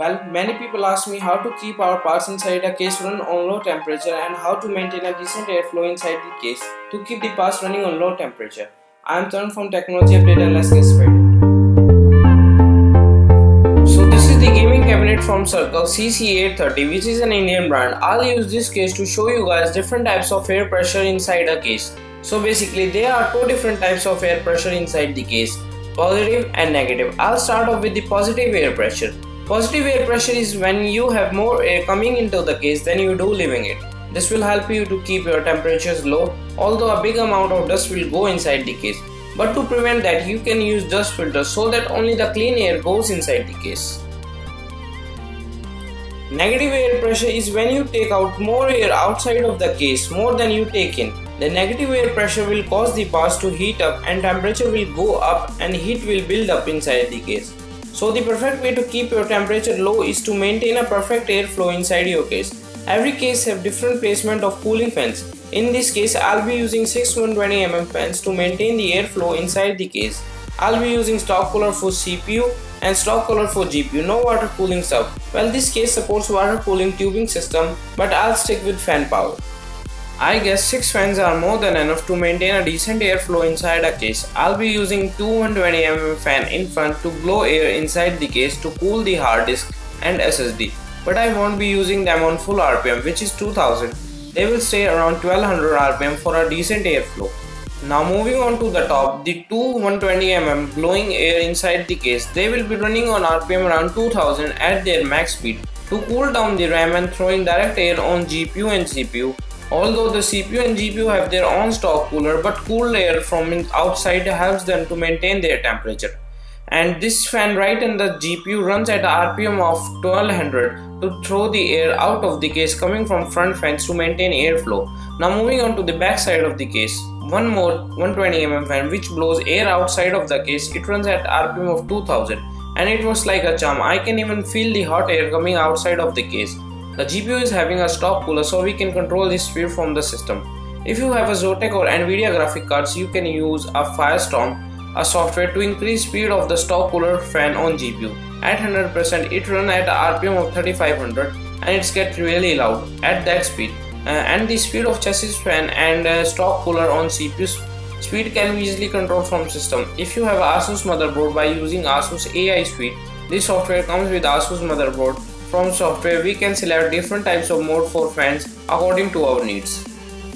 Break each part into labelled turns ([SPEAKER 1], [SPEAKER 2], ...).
[SPEAKER 1] Well, many people ask me how to keep our parts inside a case run on low temperature and how to maintain a decent airflow inside the case to keep the parts running on low temperature. I am Tarun from Technology Update and let's get started. So this is the gaming cabinet from Circle CC830 which is an Indian brand. I'll use this case to show you guys different types of air pressure inside a case. So basically there are two different types of air pressure inside the case positive and negative. I'll start off with the positive air pressure. Positive air pressure is when you have more air coming into the case than you do leaving it. This will help you to keep your temperatures low although a big amount of dust will go inside the case. But to prevent that you can use dust filters so that only the clean air goes inside the case. Negative air pressure is when you take out more air outside of the case more than you take in. The negative air pressure will cause the parts to heat up and temperature will go up and heat will build up inside the case. So the perfect way to keep your temperature low is to maintain a perfect airflow inside your case. Every case have different placement of cooling fans. In this case, I'll be using 6 120mm fans to maintain the airflow inside the case. I'll be using stock cooler for CPU and stock cooler for GPU, no water cooling stuff. Well, this case supports water cooling tubing system, but I'll stick with fan power. I guess 6 fans are more than enough to maintain a decent airflow inside a case. I'll be using 220mm fan in front to blow air inside the case to cool the hard disk and SSD. But I won't be using them on full RPM which is 2000. They will stay around 1200 RPM for a decent airflow. Now moving on to the top, the two 120mm blowing air inside the case, they will be running on RPM around 2000 at their max speed to cool down the RAM and throwing direct air on GPU and CPU Although the CPU and GPU have their own stock cooler, but cool air from outside helps them to maintain their temperature. And this fan right in the GPU runs at RPM of 1200 to throw the air out of the case coming from front fans to maintain airflow. Now moving on to the back side of the case. One more 120mm fan which blows air outside of the case. It runs at RPM of 2000 and it was like a charm. I can even feel the hot air coming outside of the case. The GPU is having a stock cooler so we can control the speed from the system. If you have a Zotac or Nvidia graphic cards, you can use a Firestorm, a software to increase speed of the stock cooler fan on GPU. At 100% it run at RPM of 3500 and it's get really loud at that speed. Uh, and the speed of chassis fan and uh, stock cooler on CPU speed can be easily controlled from system. If you have ASUS motherboard by using ASUS AI Suite, this software comes with ASUS motherboard from software, we can select different types of mode for fans according to our needs.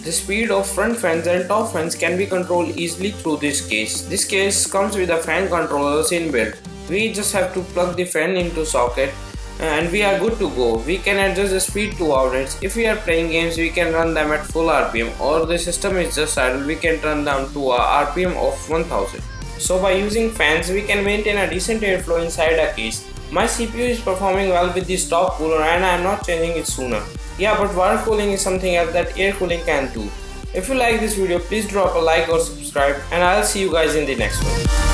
[SPEAKER 1] The speed of front fans and top fans can be controlled easily through this case. This case comes with a fan controllers inbuilt. We just have to plug the fan into socket and we are good to go. We can adjust the speed to our needs. If we are playing games, we can run them at full RPM or the system is just idle, we can turn them to a RPM of 1000. So by using fans, we can maintain a decent airflow inside a case. My CPU is performing well with the stock cooler and I am not changing it sooner. Yeah, but water cooling is something else that air cooling can do. If you like this video, please drop a like or subscribe and I'll see you guys in the next one.